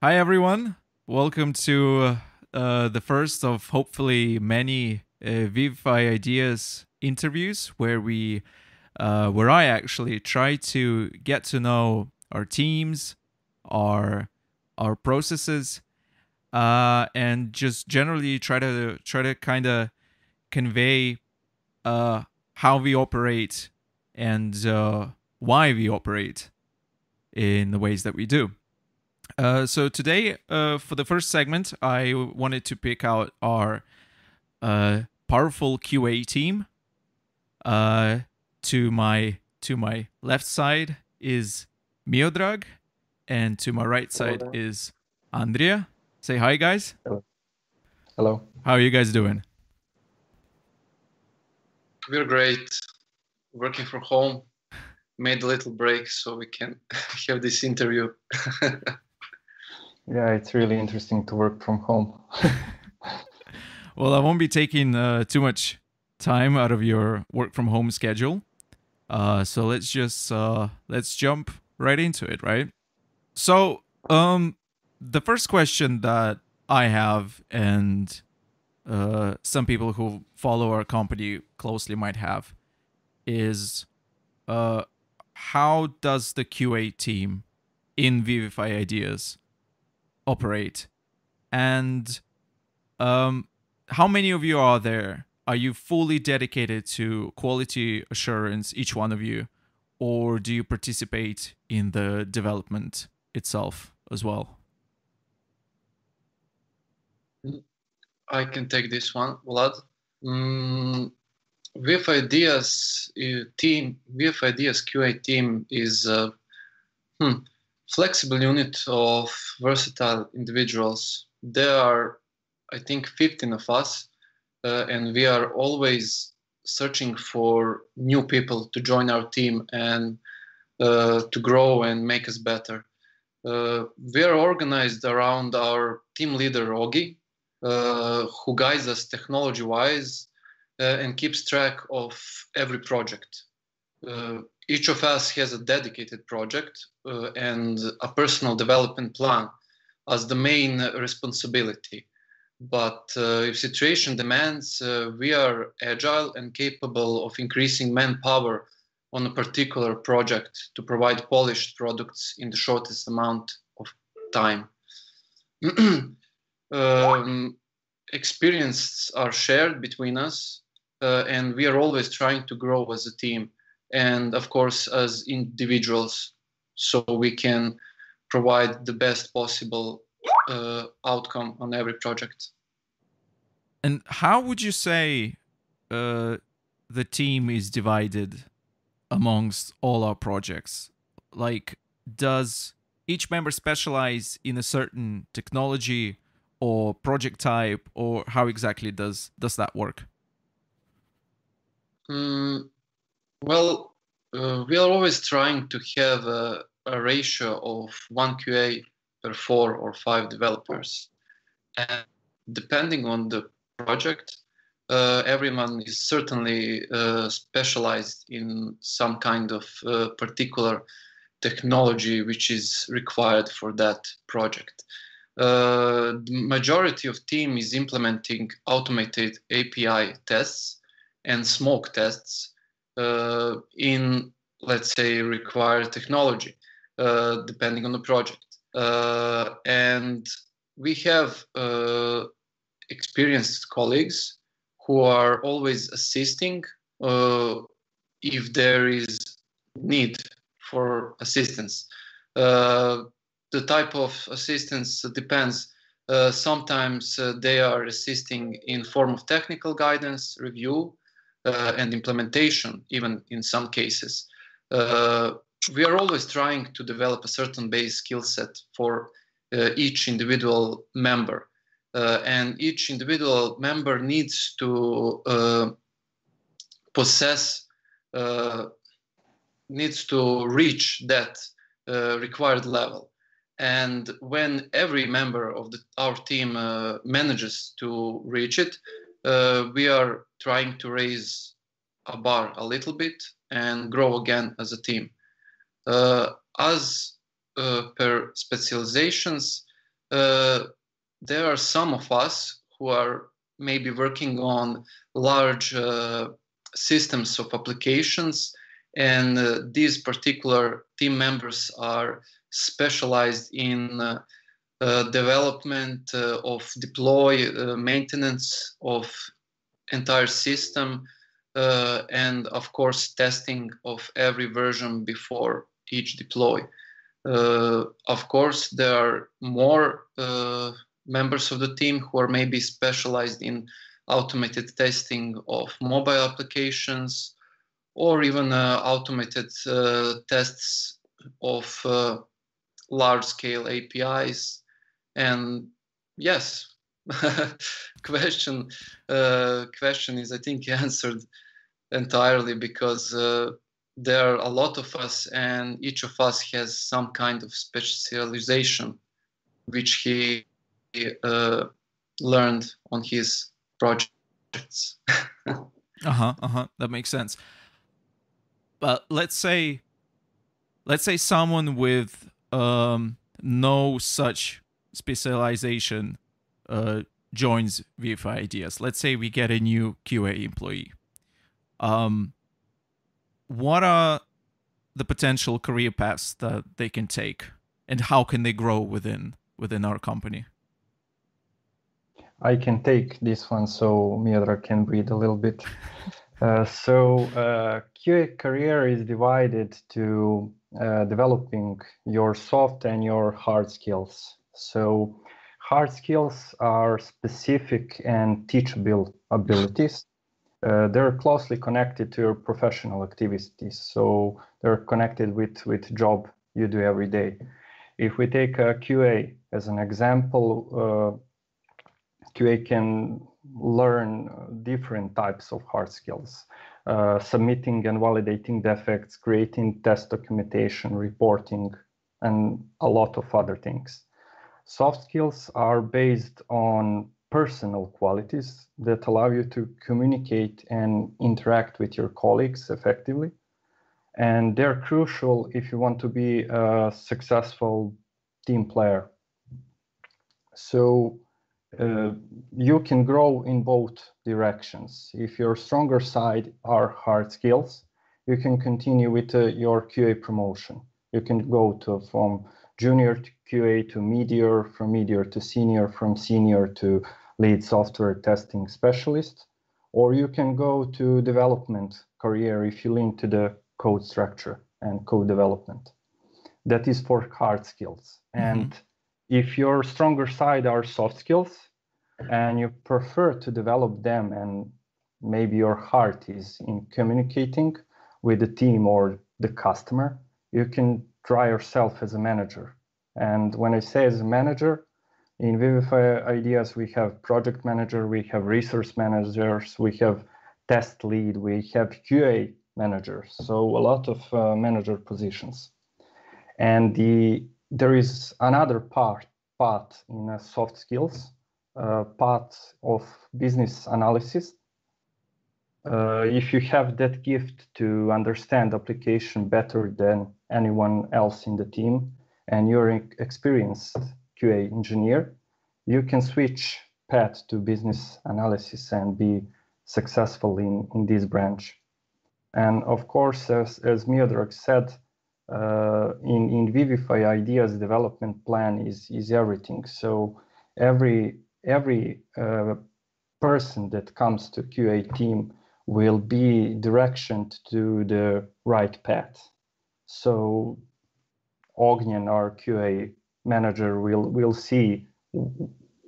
Hi, everyone. Welcome to uh, the first of hopefully many uh, Vivify Ideas interviews where we, uh, where I actually try to get to know our teams, our our processes, uh, and just generally try to try to kind of convey uh, how we operate and uh, why we operate in the ways that we do. Uh, so today, uh, for the first segment, I wanted to pick out our uh, powerful QA team. Uh, to my to my left side is Miodrag, and to my right side Hello. is Andrija. Say hi, guys. Hello. Hello. How are you guys doing? We're great. Working from home. Made a little break so we can have this interview. Yeah, it's really interesting to work from home. Well, I won't be taking uh, too much time out of your work from home schedule. Uh, so let's just uh, let's jump right into it, right? So, um, the first question that I have, and uh, some people who follow our company closely might have, is uh, how does the QA team in Vivify Ideas operate, and um, how many of you are there? Are you fully dedicated to quality assurance, each one of you, or do you participate in the development itself as well? I can take this one, Vlad. Mm, ideas uh, team, Vivify Ideas QA team is a hmm, flexible unit of versatile individuals. There are, I think, 15 of us, uh, and we are always searching for new people to join our team and uh, to grow and make us better. Uh, we are organized around our team leader, Ogi, uh, who guides us technology wise uh, and keeps track of every project. Each of us has a dedicated project uh, and a personal development plan as the main responsibility. But uh, if situation demands, uh, we are agile and capable of increasing manpower on a particular project to provide polished products in the shortest amount of time. um, experiences are shared between us, uh, and we are always trying to grow as a team and, of course, as individuals, so we can provide the best possible uh, outcome on every project. And how would you say uh, the team is divided amongst all our projects? Like, does each member specialize in a certain technology or project type, or how exactly does does that work? Mm, well, uh, we are always trying to have a, a ratio of one QA per four or five developers. And depending on the project, uh, everyone is certainly uh, specialized in some kind of uh, particular technology which is required for that project. Uh, the majority of team is implementing automated API tests and smoke tests in, let's say, required technology, uh, depending on the project. Uh, and we have uh, experienced colleagues who are always assisting uh, if there is need for assistance. Uh, the type of assistance depends. Uh, sometimes uh, they are assisting in form of technical guidance, review, uh, and implementation, even in some cases. Uh, we are always trying to develop a certain base skill set for uh, each individual member. Uh, and each individual member needs to possess, needs to reach that required level and when every member of the, our team uh, manages to reach it uh, we are trying to raise a bar a little bit and grow again as a team. Uh, as per specializations uh, there are some of us who are maybe working on large uh, systems of applications, and uh, these particular team members are specialized in uh, uh, development uh, of deploy, maintenance of entire system, and of course testing of every version before each deploy. Uh, of course, there are more uh, members of the team who are maybe specialized in automated testing of mobile applications or even uh, automated uh, tests of uh, large scale APIs. And yes, question uh, question is I think answered entirely because uh, there are a lot of us and each of us has some kind of specialization which he uh, learned on his projects. uh-huh, uh-huh. That makes sense. But let's say let's say someone with um, no such specialization uh, joins Vivify Ideas. Let's say we get a new QA employee. Um, what are the potential career paths that they can take, and how can they grow within within our company? I can take this one so Miodrag can breathe a little bit. Uh, so uh, QA career is divided to uh, developing your soft and your hard skills. So hard skills are specific and teachable abilities. Uh, they're closely connected to your professional activities. So they're connected with, with job you do every day. If we take a QA as an example, uh, QA can learn different types of hard skills, uh, submitting and validating defects, creating test documentation, reporting, and a lot of other things. Soft skills are based on personal qualities that allow you to communicate and interact with your colleagues effectively. And they're crucial if you want to be a successful team player. So uh, you can grow in both directions. If your stronger side are hard skills, you can continue with uh, your QA promotion. You can go to from junior to QA to medior, from medior to senior, from senior to lead software testing specialist, or you can go to development career if you lean to the code structure and code development. That is for hard skills. Mm-hmm. And if your stronger side are soft skills and you prefer to develop them and maybe your heart is in communicating with the team or the customer you can try yourself as a manager. And when i say as a manager in vivify ideas we have project manager we have resource managers we have test lead we have qa managers so a lot of uh, manager positions. And the there is another part part in uh, soft skills, uh, part of business analysis. Uh, if you have that gift to understand application better than anyone else in the team, and you're an experienced QA engineer, you can switch path to business analysis and be successful in, in this branch. And of course, as, as Miodrag said, uh, in in Vivify ideas development plan is is everything. So every every uh, person that comes to QA team will be directioned to the right path. So Ognjen, our QA manager, will will see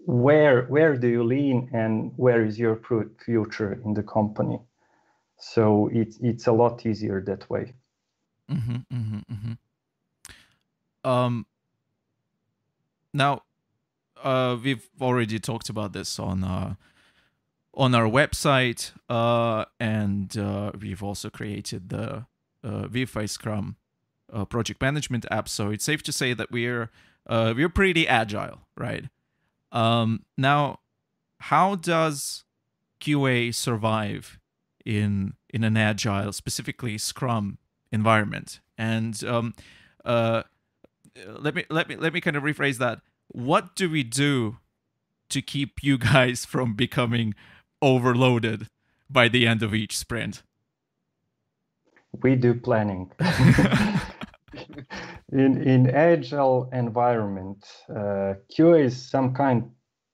where where do you lean and where is your future in the company. So it's it's a lot easier that way. Mm-hmm, mm-hmm, mm-hmm. Um, now, uh, we've already talked about this on uh, on our website, uh, and uh, we've also created the uh, VivifyScrum uh, project management app. So it's safe to say that we're uh, we're pretty agile, right? Um, now, how does QA survive in in an agile, specifically Scrum environment. And um, uh, let me let me let me kind of rephrase that. what do we do to keep you guys from becoming overloaded by the end of each sprint? We do planning. in in agile environment, uh, QA is some kind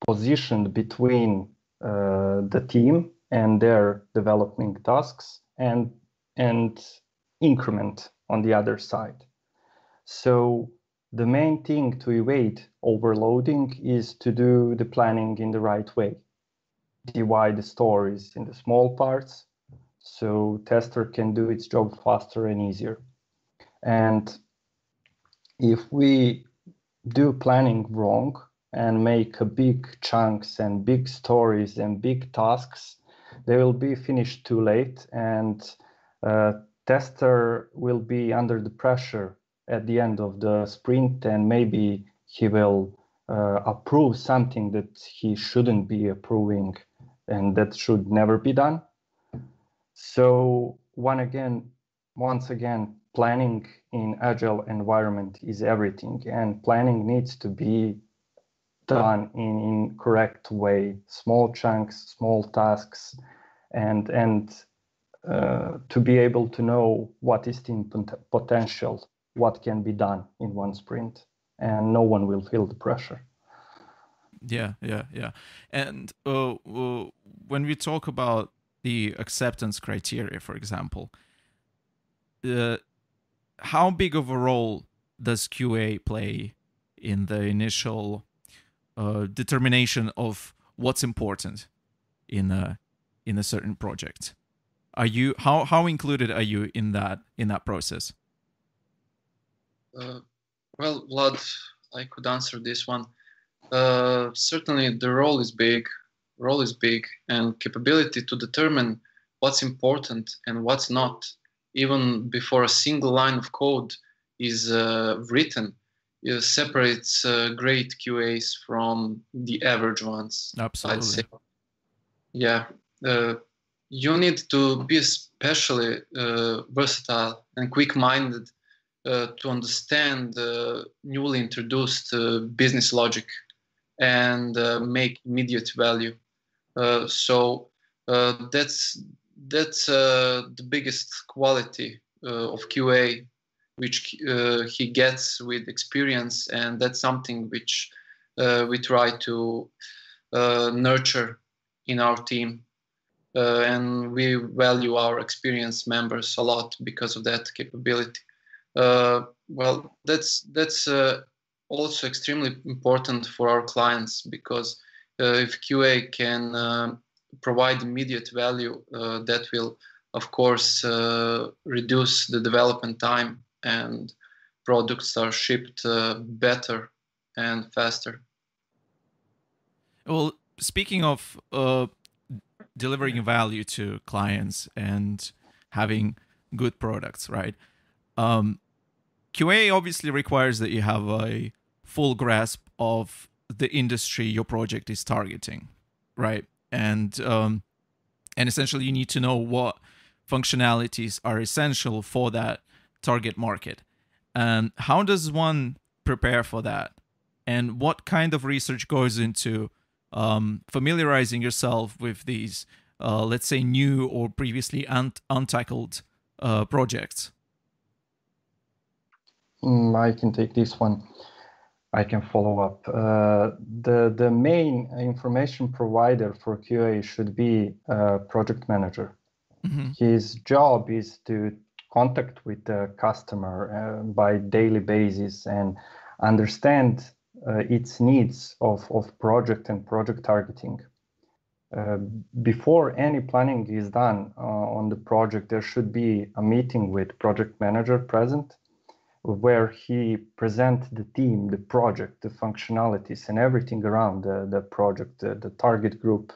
positioned between uh, the team and their developing tasks and and increment on the other side. So the main thing to evade overloading is to do the planning in the right way. Divide the stories into small parts so tester can do its job faster and easier. And if we do planning wrong and make big chunks and big stories and big tasks, they will be finished too late and uh, tester will be under the pressure at the end of the sprint and maybe he will uh, approve something that he shouldn't be approving and that should never be done. So one again once again planning in agile environment is everything and planning needs to be done in, in correct way. Small chunks small tasks and and uh, to be able to know what is the potential what can be done in one sprint and no one will feel the pressure. Yeah yeah yeah. And uh, uh, when we talk about the acceptance criteria for example uh, how big of a role does qa play in the initial uh, determination of what's important in a in a certain project are you how how included are you in that in that process uh, well, Vlad, I could answer this one. Uh, certainly, the role is big. Role is big, and capability to determine what's important and what's not, even before a single line of code is uh, written, it separates uh, great QAs from the average ones. Absolutely. Yeah, uh, you need to be especially uh, versatile and quick-minded uh, to understand the newly introduced uh, business logic and uh, make immediate value. so that's that's the biggest quality of QA which uh, he gets with experience, and that's something which uh, we try to uh, nurture in our team. and we value our experienced members a lot because of that capability. Uh, well, that's that's uh, also extremely important for our clients because uh, if QA can uh, provide immediate value, uh, that will, of course, uh, reduce the development time and products are shipped better and faster. Well, speaking of delivering value to clients and having good products, right? Um, QA obviously requires that you have a full grasp of the industry your project is targeting, right? And um, and essentially you need to know what functionalities are essential for that target market. And how does one prepare for that? And what kind of research goes into um, familiarizing yourself with these, uh, let's say, new or previously un- untackled uh, projects? Mm, I can take this one. I can follow up. Uh, the the main information provider for QA should be a project manager. Mm-hmm. His job is to contact with the customer uh, by daily basis and understand uh, its needs of, of project and project targeting. Uh, before any planning is done uh, on the project, there should be a meeting with project manager present where he present the team, the project, the functionalities, and everything around the, the project, the, the target group.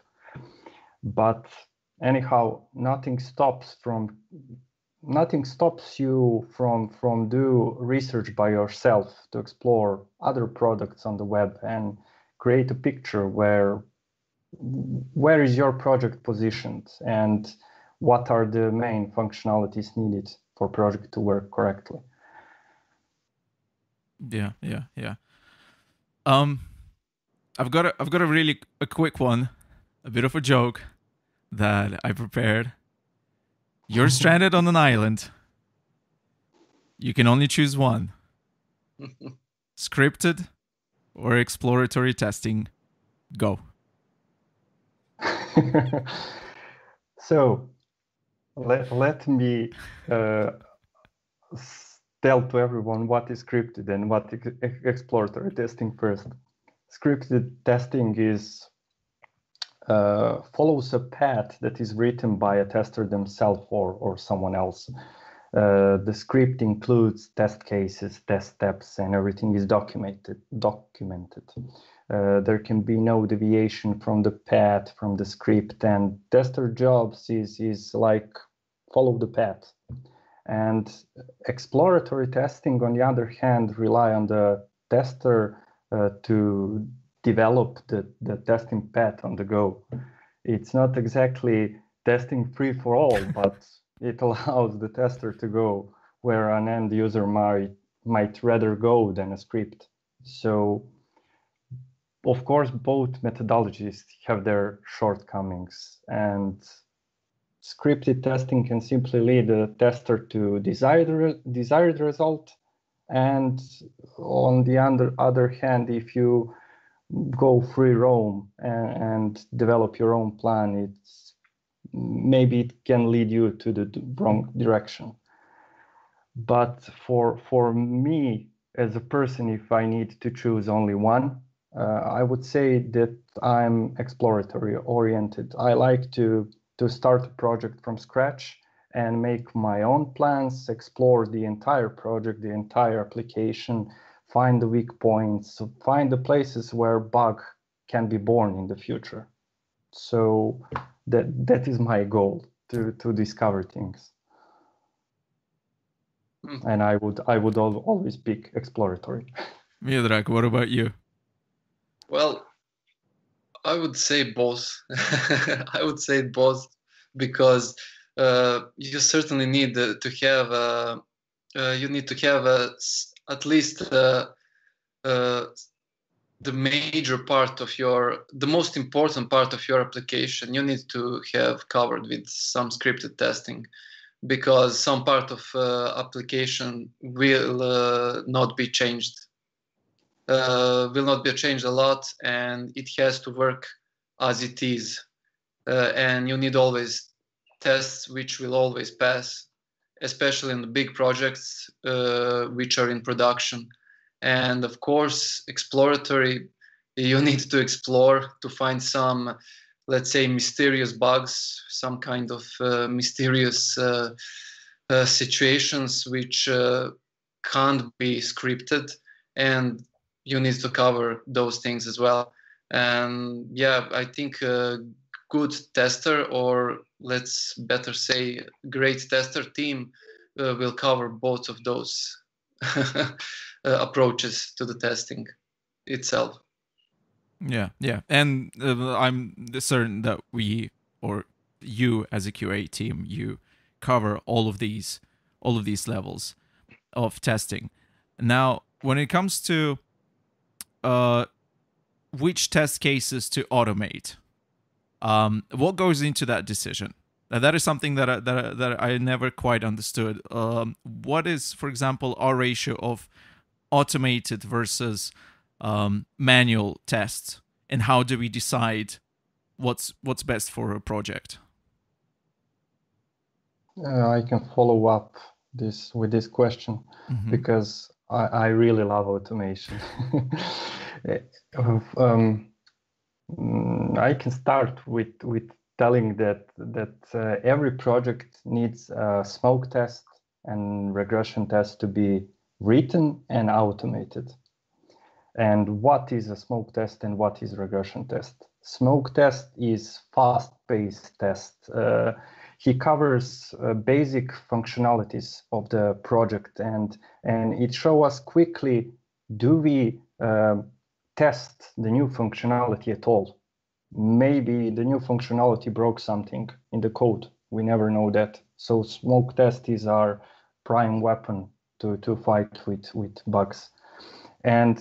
But anyhow, nothing stops from nothing stops you from from do research by yourself to explore other products on the web and create a picture where where is your project positioned and what are the main functionalities needed for project to work correctly yeah, yeah, yeah. Um, I've got a, I've got a really a quick one, a bit of a joke that I prepared. You're stranded on an island. You can only choose one. Scripted or exploratory testing. Go. so let, let me uh, tell to everyone what is scripted and what ex exploratory testing first. Scripted testing is uh, follows a path that is written by a tester themselves or, or someone else. Uh, the script includes test cases, test steps, and everything is documented. Documented. Uh, there can be no deviation from the path, from the script, and tester jobs is is like follow the path. And exploratory testing, on the other hand, rely on the tester uh, to develop the, the testing path on the go. It's not exactly testing free for all, but it allows the tester to go where an end user might might rather go than a script. So of course both methodologies have their shortcomings and scripted testing can simply lead the tester to desired desired result. And on the other other hand if you go free roam and, and develop your own plan it's maybe it can lead you to the wrong direction. But for for me as a person if i need to choose only one uh, i would say that i'm exploratory oriented i like to to start a project from scratch and make my own plans explore the entire project the entire application find the weak points find the places where bug can be born in the future. So that that is my goal to to discover things. Mm. and i would i would always pick exploratory. Miodrag, what about you? Well i would say both. I would say both because uh, you certainly need uh, to have uh, uh you need to have at least uh, uh, the major part of your the most important part of your application. You need to have covered with some scripted testing because some part of uh, application will uh, not be changed. uh, will not be changed a lot and it has to work as it is. Uh, and you need always tests which will always pass especially in the big projects uh, which are in production. And of course exploratory you need to explore to find some let's say mysterious bugs some kind of uh, mysterious uh, uh, situations which uh, can't be scripted. And you need to cover those things as well and yeah i think a good tester or let's better say great tester team uh, will cover both of those Uh, approaches to the testing itself. Yeah, yeah, and uh, I'm certain that we or you as a QA team, you cover all of these all of these levels of testing. Now, when it comes to uh, which test cases to automate, um, what goes into that decision? Now, that is something that I, that I, that I never quite understood. Um, what is, for example, our ratio of automated versus um, manual tests, and how do we decide what's what's best for a project? Uh, I can follow up this with this question mm-hmm. because I, I, really love automation. um, mm, I can start with with telling that that uh, every project needs a smoke test and regression test to be written and automated. And what is a smoke test and what is regression test? Smoke test is fast-paced test. Uh, he covers uh, basic functionalities of the project and and it shows us quickly do we uh, test the new functionality at all maybe the new functionality broke something in the code we never know that so smoke test is our prime weapon to, to fight with, with bugs. And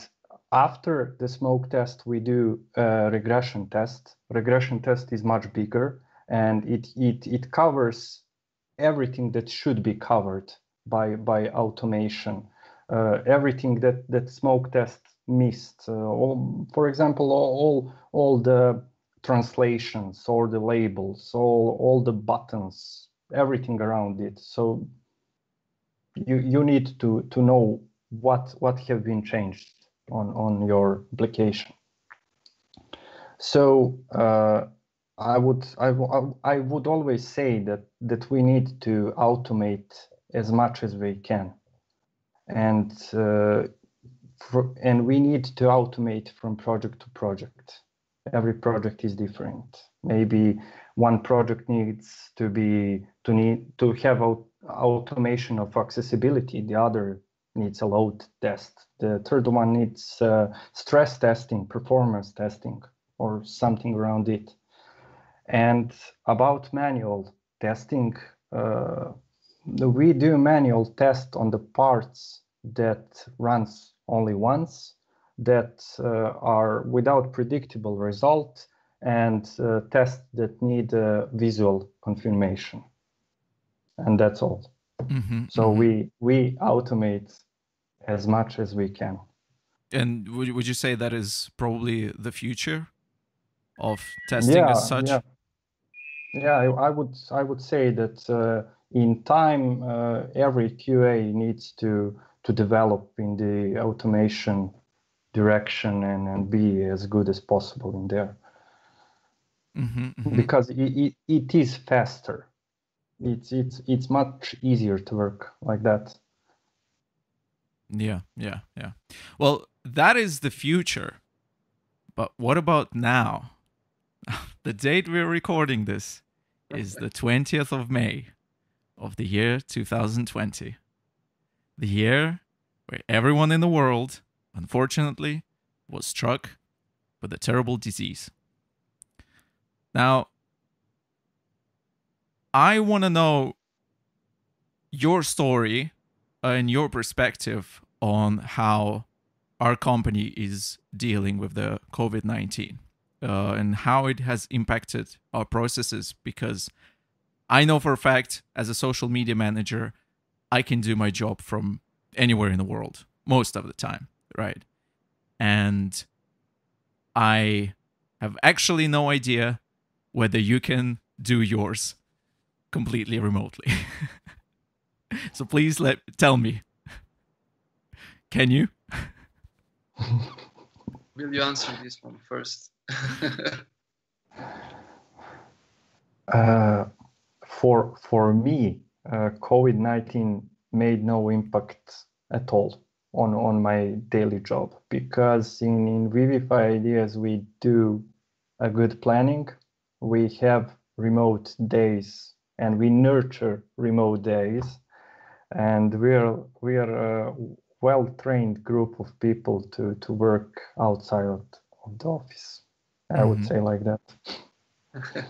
after the smoke test, we do a regression test. Regression test is much bigger and it, it, it covers everything that should be covered by, by automation. Uh, everything that, that smoke test missed. Uh, all, for example, all, all the translations or the labels, all, all the buttons, everything around it. So you, you need to, to know what, what have been changed on, on your application. So uh, I would I, I would always say that that we need to automate as much as we can, and uh, for, and we need to automate from project to project. Every project is different. Maybe one project needs to be to need to have automation of accessibility. The other needs a load test. The third one needs uh, stress testing, performance testing, or something around it. And about manual testing, uh, we do manual test on the parts that runs only once, that uh, are without predictable result, and uh, tests that need visual confirmation. And that's all. Mm-hmm, so mm-hmm. we we automate as much as we can. And would would you say that is probably the future of testing yeah, as such? Yeah, yeah I, I would I would say that uh, in time uh, every QA needs to to develop in the automation direction and, and be as good as possible in there. Mm-hmm, mm-hmm. Because it, it, it is faster it's it's it's much easier to work like that yeah yeah yeah well that is the future but what about now the date we're recording this is the 20th of may of the year 2020 the year where everyone in the world unfortunately was struck with a terrible disease. Now I want to know your story and your perspective on how our company is dealing with the COVID 19 uh, and how it has impacted our processes. Because I know for a fact, as a social media manager, I can do my job from anywhere in the world most of the time, right? And I have actually no idea whether you can do yours completely remotely. so please let tell me. Can you? Will you answer this one first? uh, for for me, uh, COVID nineteen made no impact at all on on my daily job because in in Vivify Ideas we do a good planning. We have remote days and we nurture remote days and we are we are a well trained group of people to to work outside of, the office i mm-hmm. would say like that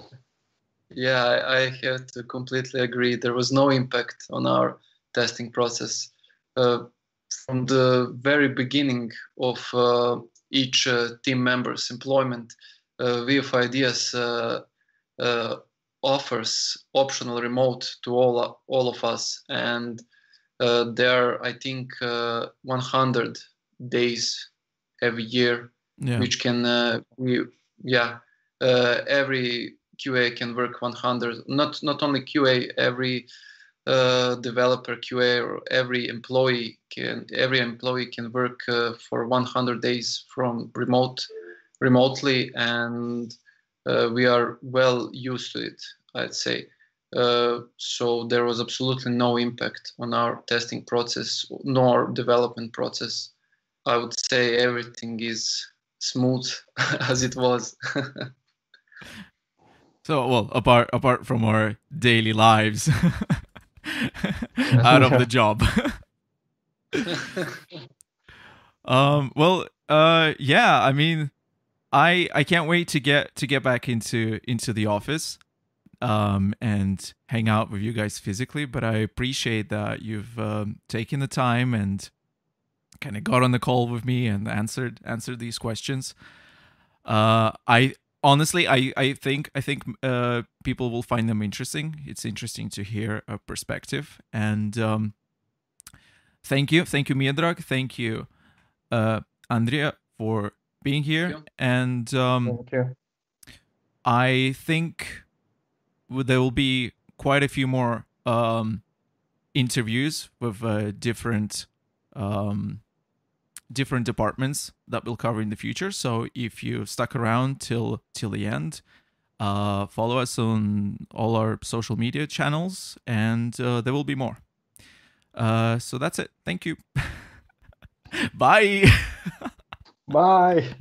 yeah I, I, have to completely agree there was no impact on our testing process uh, from the very beginning of uh, each uh, team member's employment uh, Vivify Ideas uh, uh, offers optional remote to all all of us, and uh, there I think uh, 100 days every year, yeah. which can uh, we yeah uh, every QA can work 100. Not not only QA, every uh, developer QA or every employee can every employee can work uh, for 100 days from remote remotely and uh, we are well used to it, I'd say. Uh, so there was absolutely no impact on our testing process nor development process. I would say everything is smooth as it was. so well, apart apart from our daily lives, out of the job. um. Well. Uh. Yeah. I mean I I can't wait to get to get back into into the office um, and hang out with you guys physically. But I appreciate that you've um, taken the time and kind of got on the call with me and answered answered these questions. Uh, I honestly, I I think I think uh, people will find them interesting. It's interesting to hear a perspective, and um, thank you, thank you, Miodrag, thank you, uh, Andrija, for being here, and um, Thank you. I think there will be quite a few more um, interviews with uh, different um, different departments that we'll cover in the future. So if you stuck around till till the end, uh, follow us on all our social media channels, and uh, there will be more. Uh, so that's it. Thank you. Bye. Bye.